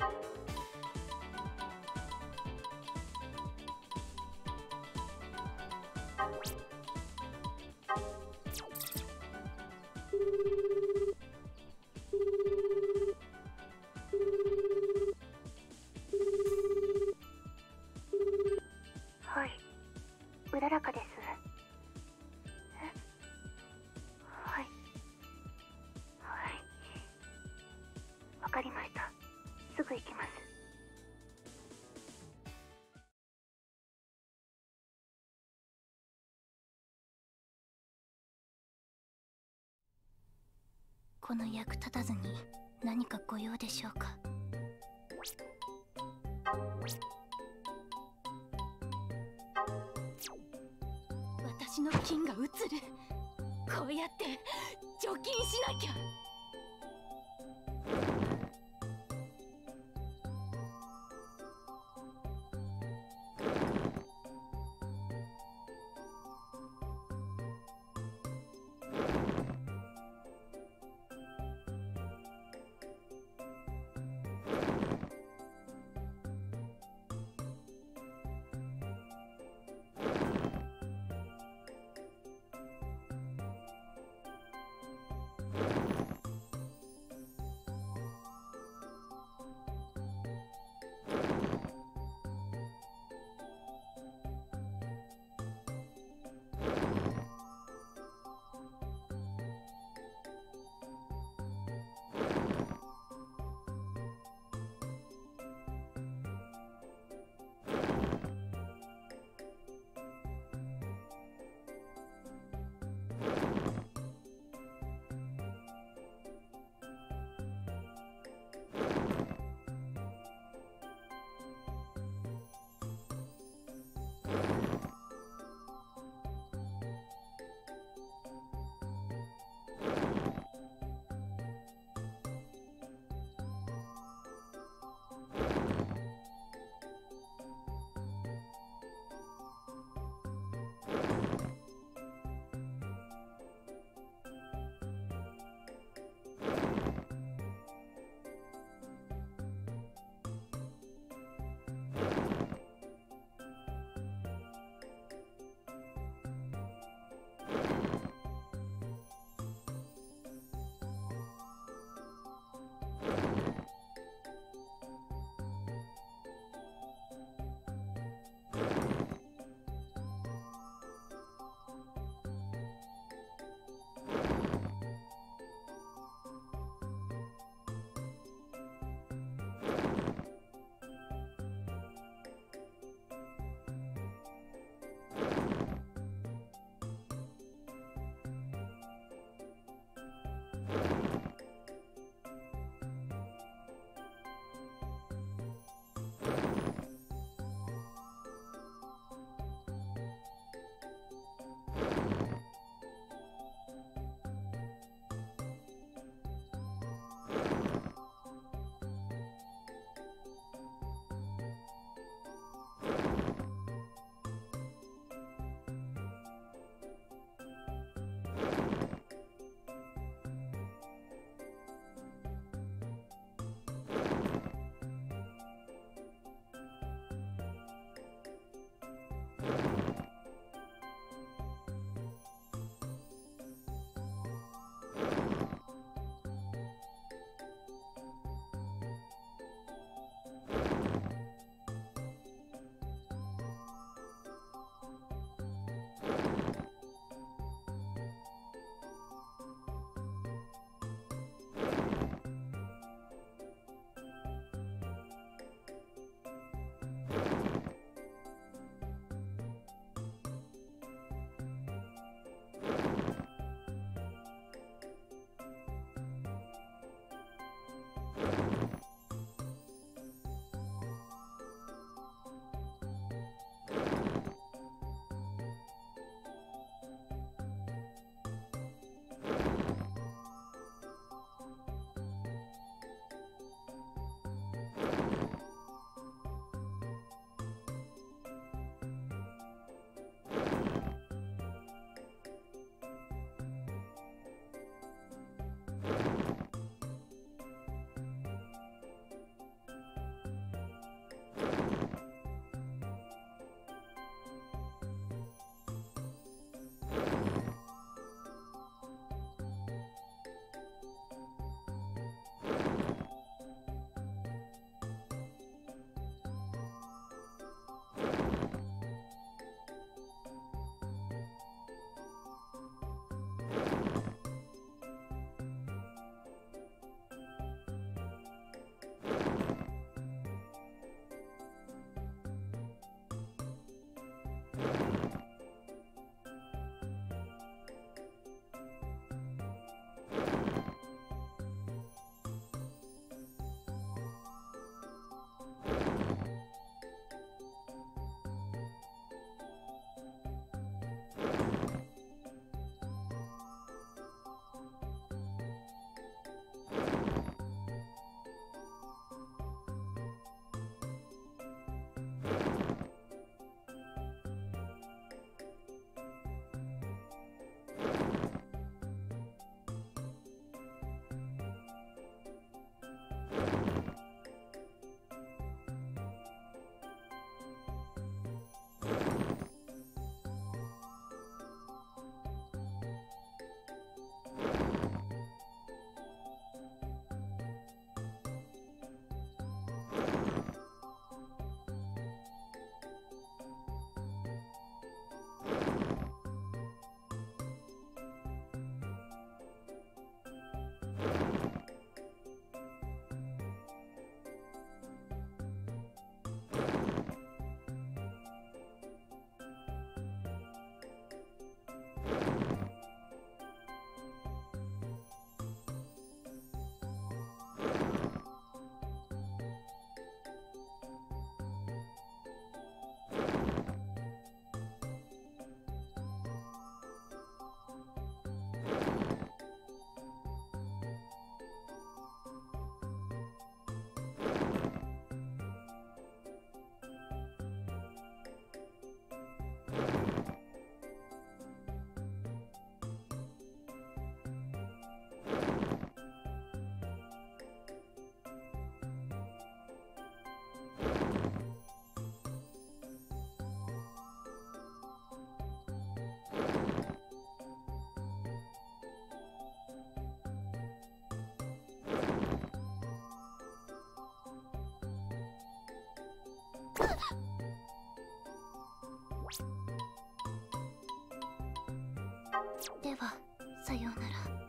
はぐ行きますこの役立たずに何かご用でしょうか？私の金が移る。こうやって貯金しなきゃ。ではさようなら。